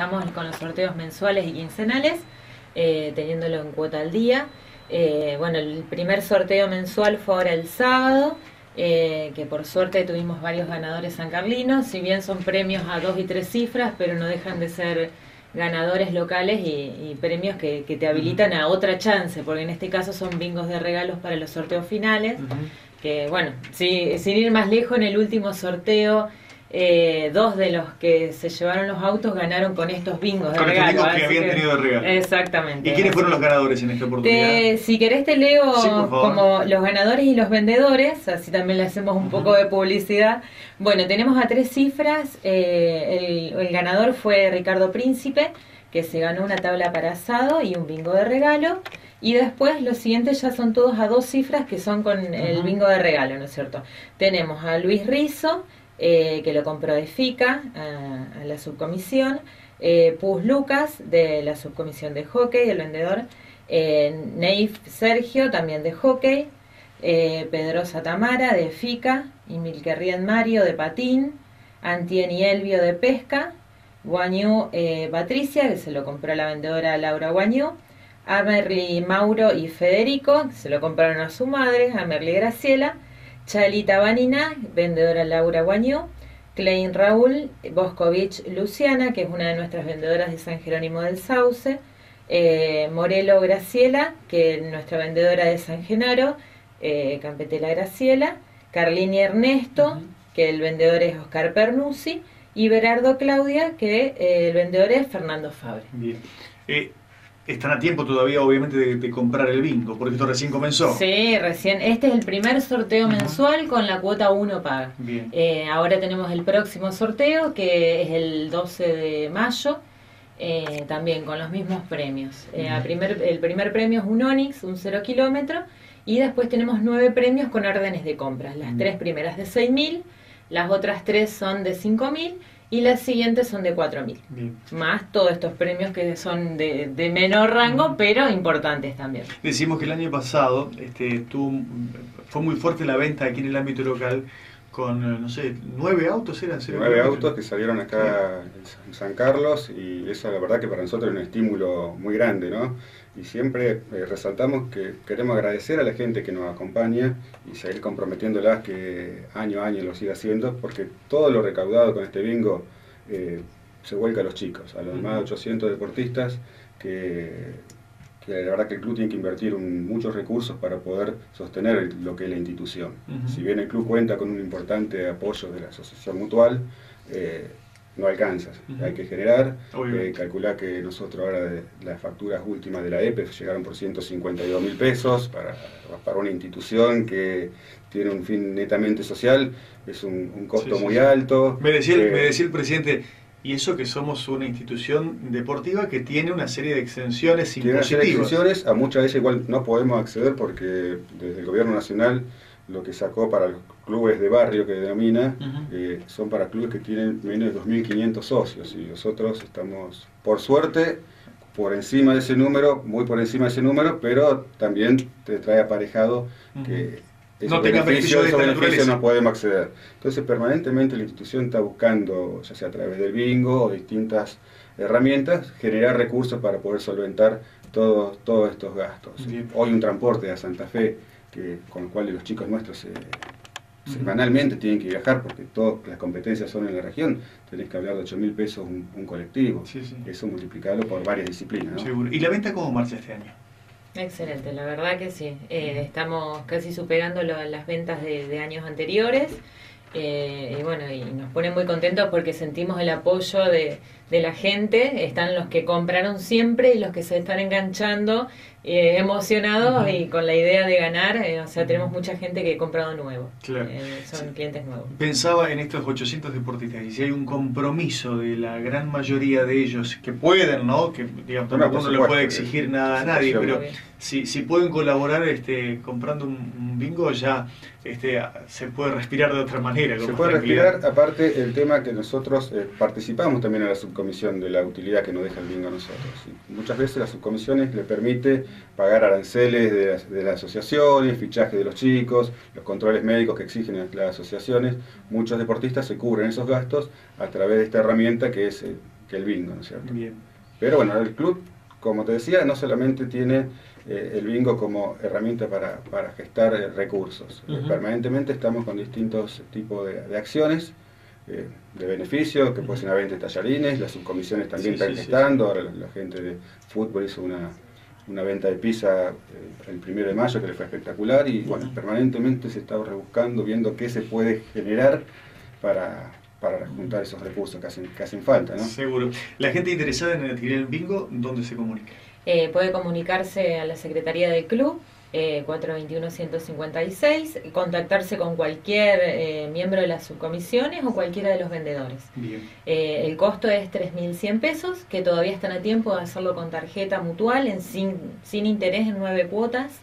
empezamos con los sorteos mensuales y quincenales, eh, teniéndolo en cuota al día. Eh, bueno, el primer sorteo mensual fue ahora el sábado, eh, que por suerte tuvimos varios ganadores sancarlinos, si bien son premios a dos y tres cifras, pero no dejan de ser ganadores locales y, premios que, te habilitan a otra chance, porque en este caso son bingos de regalos para los sorteos finales, que bueno, si, sin ir más lejos, en el último sorteo eh, dos de los que se llevaron los autos ganaron con estos bingos de con regalo. Estos bingos que habían tenido de regalo. Exactamente. ¿Y quiénes fueron los ganadores en esta oportunidad? si querés te leo como los ganadores y los vendedores, así también le hacemos un poco de publicidad. Bueno, tenemos a tres cifras. Eh, el, ganador fue Ricardo Príncipe, que se ganó una tabla para asado y un bingo de regalo. Y después los siguientes ya son todos a dos cifras que son con el bingo de regalo, ¿no es cierto? Tenemos a Luis Rizo, eh, que lo compró de FICA a, la subcomisión, eh, Lucas de la subcomisión de hockey, el vendedor, eh, Neif Sergio también de hockey, eh, Pedrosa Tamara de FICA, y Milkerrien Mario de patín, Antien y Elvio de pesca, Guañú Patricia, que se lo compró la vendedora Laura Guañú, Amerly Mauro y Federico, que se lo compraron a su madre, Amerly Graciela, Chalita Vanina, vendedora Laura Guañó, Klein Raúl, Boscovich Luciana, que es una de nuestras vendedoras de San Jerónimo del Sauce, eh, Morelo Graciela, que es nuestra vendedora de San Genaro, eh, Campetela Graciela, Carlini Ernesto, que el vendedor es Oscar Pernuzzi, y Berardo Claudia, que eh, el vendedor es Fernando Fabre. Bien están a tiempo todavía, obviamente, de, comprar el bingo, porque esto recién comenzó. Sí, recién. Este es el primer sorteo mensual con la cuota 1 paga. Bien. Eh, ahora tenemos el próximo sorteo, que es el 12 de mayo, eh, también con los mismos premios. Eh, primer, el primer premio es un Onix, un 0 kilómetro, y después tenemos nueve premios con órdenes de compras. Las tres primeras de 6.000, las otras tres son de 5.000 y las siguientes son de 4.000. Más todos estos premios que son de, de menor rango, pero importantes también. Decimos que el año pasado este, fue muy fuerte la venta aquí en el ámbito local con, eh, no sé, nueve autos eran. Nueve autos que salieron acá en San Carlos y eso la verdad que para nosotros es un estímulo muy grande, ¿no? Y siempre eh, resaltamos que queremos agradecer a la gente que nos acompaña y seguir comprometiéndolas que año a año lo siga haciendo, porque todo lo recaudado con este bingo eh, se vuelca a los chicos, a los más de 800 deportistas que, la verdad que el club tiene que invertir muchos recursos para poder sostener lo que es la institución. Si bien el club cuenta con un importante apoyo de la asociación mutual, eh, no alcanza, hay que generar, eh, calcular que nosotros ahora de las facturas últimas de la EPE llegaron por 152 mil pesos para, para una institución que tiene un fin netamente social, es un, costo muy alto. Me decía, me eh, decía el presidente, y eso que somos una institución deportiva que tiene una serie de exenciones tiene Una serie de exenciones, a muchas veces igual no podemos acceder porque desde el gobierno nacional lo que sacó para los clubes de barrio que denomina, eh, son para clubes que tienen menos de 2.500 socios y nosotros estamos, por suerte, por encima de ese número, muy por encima de ese número, pero también te trae aparejado que no tenga beneficio de esos beneficios no podemos acceder. Entonces permanentemente la institución está buscando, ya sea a través del bingo o distintas herramientas, generar recursos para poder solventar todos, todos estos gastos. Hoy un transporte a Santa Fe que, con el cual los chicos nuestros semanalmente tienen que viajar porque todas las competencias son en la región, tenés que hablar de 8 mil pesos un, colectivo. Eso multiplicarlo por varias disciplinas. ¿Y la venta cómo marcha este año? Excelente, la verdad que sí. Eh, estamos casi superando las ventas de, años anteriores. Eh, y bueno, y nos pone muy contentos porque sentimos el apoyo de, de la gente. Están los que compraron siempre y los que se están enganchando eh, emocionados y con la idea de ganar. Eh, o sea, tenemos mucha gente que ha comprado nuevo. Eh, son clientes nuevos. Pensaba en estos 800 deportistas y si hay un compromiso de la gran mayoría de ellos que pueden, ¿no? Que digamos, no, no le puede exigir nada a nadie, pero si, si pueden colaborar este, comprando un, bingo, ya este, se puede respirar de otra manera. Se puede respirar, aparte el tema que nosotros participamos también en la subcomisión de la utilidad que nos deja el bingo a nosotros. muchas veces las subcomisiones le permite pagar aranceles de las, de las, asociaciones, fichaje de los chicos, los controles médicos que exigen las asociaciones. Muchos deportistas se cubren esos gastos a través de esta herramienta que es, eh, el bingo, ¿no es cierto? Bien. Pero bueno, el club, como te decía, no solamente tiene eh, el bingo como herramienta para, gestar eh, recursos. Permanentemente estamos con distintos tipos de, acciones de beneficio, que pueden ser una venta de tallarines, las subcomisiones también están gestando, ahora la, gente de fútbol hizo una, una venta de pizza el primero de mayo que le fue espectacular y bueno, permanentemente se está rebuscando, viendo qué se puede generar para, para juntar esos recursos que hacen, que hacen falta. ¿no? Seguro. La gente interesada en adquirir el bingo, ¿dónde se comunica? Eh, puede comunicarse a la Secretaría del Club. Eh, 421-156, contactarse con cualquier eh, miembro de las subcomisiones o cualquiera de los vendedores. Bien. Eh, el costo es 3.100 pesos, que todavía están a tiempo de hacerlo con tarjeta mutual en sin, sin interés en 9 cuotas.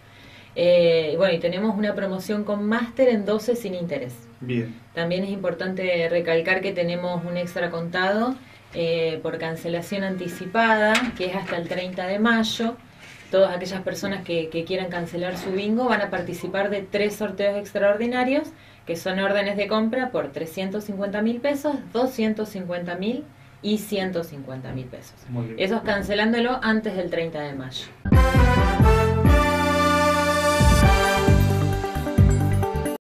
Eh, bueno, y tenemos una promoción con máster en 12 sin interés. Bien. También es importante recalcar que tenemos un extra contado eh, por cancelación anticipada, que es hasta el 30 de mayo. Todas aquellas personas que, que quieran cancelar su bingo van a participar de tres sorteos extraordinarios, que son órdenes de compra por 350 mil pesos, 250 mil y 150 mil pesos. Esos cancelándolo antes del 30 de mayo.